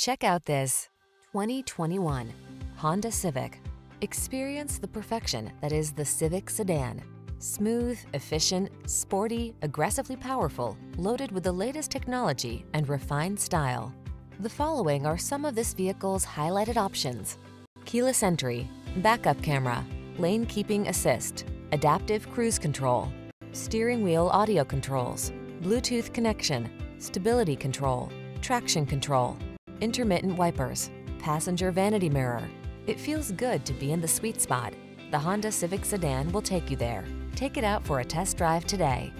Check out this 2021 Honda Civic. Experience the perfection that is the Civic sedan. Smooth, efficient, sporty, aggressively powerful, loaded with the latest technology and refined style. The following are some of this vehicle's highlighted options. Keyless entry, backup camera, lane keeping assist, adaptive cruise control, steering wheel audio controls, Bluetooth connection, stability control, traction control, intermittent wipers, passenger vanity mirror. It feels good to be in the sweet spot. The Honda Civic Sedan will take you there. Take it out for a test drive today.